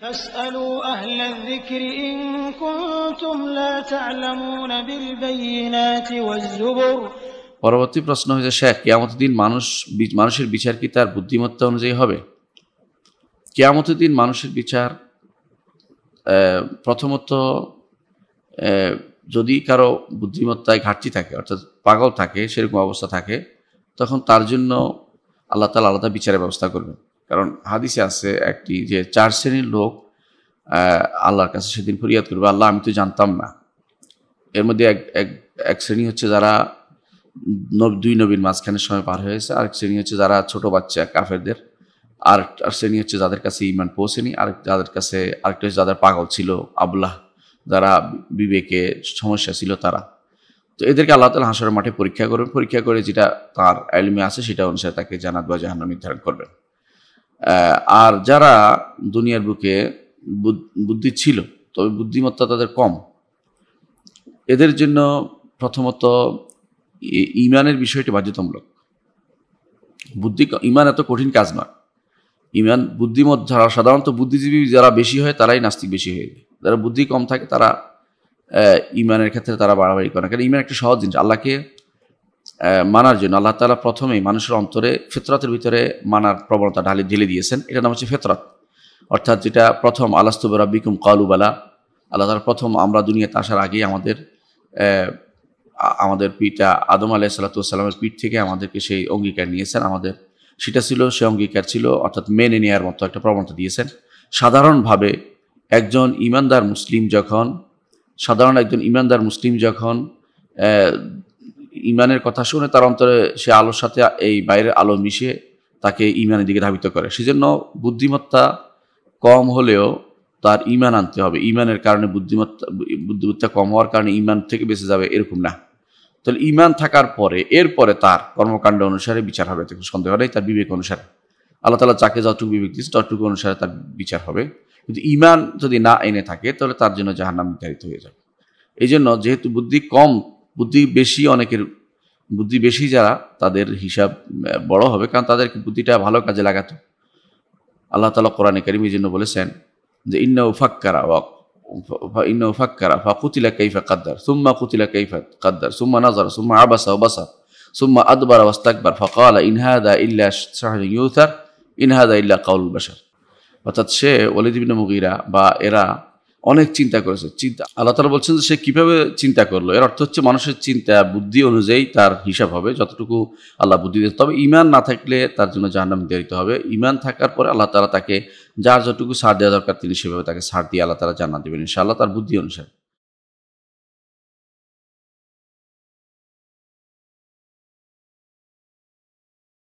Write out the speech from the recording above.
فاسألوا أهل الذكر إن كنتم لا تعلمون بالبينات والزبر পরবর্তী প্রশ্ন হয়েছে শেখ কেয়ামতের দিন মানুষ বি- মানুষের বিচার কি তার বুদ্ধিমত্তা অনুযায়ী হবে কেয়ামতের দিন মানুষের বিচার আহ, প্রথমত আহ, যদি কারো বুদ্ধিমত্তায় ঘাটতি থাকে অর্থাৎ পাগল থাকে সেরকম অবস্থা থাকে তখন তার জন্য আল্লাহ তালা আলাদা বিচারের ব্যবস্থা করবেন কারণ হাদিসে আছে একটি যে চার শ্রেণির লোক আল্লাহর কাছে সেদিন ফরিয়াদ করবে। আল্লাহ, আমি তো জানতাম না। এর মধ্যে এক এক শ্রেণি হচ্ছে যারা দুই নবীর মাঝখানে সময় পার হয়েছে আরেক শ্রেণি হচ্ছে যারা ছোট বাচ্চা, কাফেরদের। আর আর শ্রেণি হচ্ছে যাদের কাছে ইমান পৌঁছেনি। আরেক, যাদের কাছে, আরেকটা হচ্ছে যাদের পাগল ছিল আবুল্লাহ যারা বিবেকে সমস্যা ছিল তারা। তো এদেরকে আল্লাহ তালা হাসরের মাঠে পরীক্ষা করবেন। পরীক্ষা করে যেটা তার এলমে আছে, সেটা অনুসারে তাকে জানাত বা জাহান্ন নির্ধারণ করবেন। আর যারা দুনিয়ার বুকে বুদ- বুদ্ধি ছিল, তবে বুদ্ধিমত্তা তাদের কম। এদের জন্য প্রথমত ইমানের বিষয়টি বাধ্যতামূলক। বুদ্ধি ইমান এত কঠিন কাজ নয়। ইমান বুদ্ধিমত যারা, সাধারণত বুদ্ধিজীবী যারা বেশি হয়, তারাই নাস্তিক বেশি হয়ে যায়। যারা বুদ্ধি কম থাকে, তারা ইমানের ক্ষেত্রে তারা বাড়াবাড়ি করে না। কারণ ইমান একটা সহজ জিনিস। আল্লাহকে মানার জন্য আল্লাহ তালা প্রথমেই মানুষের অন্তরে ফেতরাতের ভিতরে মানার প্রবণতা ঢালি ঢেলে দিয়েছেন। এটার নাম হচ্ছে ফেতরাত। অর্থাৎ যেটা প্রথম আলাস্তুব রাব্বিকুম কালুবালা আল্লাহ তালা প্রথম আমরা দুনিয়াতে আসার আগেই আমাদের আমাদের পিতা আদম আলাহ সাল্লাতামের পিঠ থেকে আমাদেরকে সেই অঙ্গীকার নিয়েছেন। আমাদের সেটা ছিল, সে অঙ্গীকার ছিল, অর্থাৎ মেনে নেওয়ার মতো একটা প্রবণতা দিয়েছেন। সাধারণভাবে একজন ইমানদার মুসলিম যখন, সাধারণ একজন ইমানদার মুসলিম যখন ইমানের কথা শুনে তার অন্তরে সে আলোর সাথে এই বাইরের আলো মিশে তাকে ইমানের দিকে ধাবিত করে। সেজন্য বুদ্ধিমত্তা কম হলেও তার ইমান আনতে হবে। ইমানের কারণে বুদ্ধিমত্তা বুদ্ধিমত্তা কম হওয়ার কারণে ইমান থেকে বেঁচে যাবে এরকম না। তাহলে ইমান থাকার পরে, এরপরে তার কর্মকাণ্ড অনুসারে বিচার হবে। এতে কোনো সন্দেহ নেই, তার বিবেক অনুসারে। আল্লাহ তালা যাকে যতটুকু বিবেক দিচ্ছে ততটুকু অনুসারে তার বিচার হবে। কিন্তু ইমান যদি না এনে থাকে, তাহলে তার জন্য জাহান্নাম নির্ধারিত হয়ে যাবে। এই জন্য যেহেতু বুদ্ধি কম বুদ্ধি বেশি, অনেকের বুদ্ধি বেশি যারা তাদের হিসাব বড় হবে, কারণ তাদেরকে বুদ্ধিটা ভালো কাজে লাগাতো। আল্লাহ তালা কোরআনে কারিম এই জন্য বলেছেন যে ইন্না ফাক্কারা ওয়া ইন্না ফাক্কারা ফা কুতিলা কাইফা কাদ্দার, সুম্মা কুতিলা কাইফা কাদ্দার, সুম্মা নাজার সুম্মা আবাসা ওবাসা সুম্মা আদবারা ওয়াস্তাকবার ফাকালা ইন হাদা ইল্লা শাহরুন ইউথার ইন হাদা ইল্লা কাউল বাশার। অর্থাৎ সে ওলিদ ইবনে মুগিরা বা এরা অনেক চিন্তা করেছে, চিন্তা। আল্লাহ তালা বলছেন যে সে কীভাবে চিন্তা করল? এর অর্থ হচ্ছে মানুষের চিন্তা, বুদ্ধি অনুযায়ী তার হিসাব হবে, যতটুকু আল্লাহ বুদ্ধি দিতে তবে ইমান না থাকলে তার জন্য জাহান্নাম দিতে হবে। ইমান থাকার পরে আল্লাহ তালা তাকে যার যতটুকু সার দেওয়া দরকার তিনি সেভাবে তাকে সার দিয়ে আল্লাহ তালা জান্নাত দেবেন, ইনশাআল্লাহ তার বুদ্ধি অনুসারে।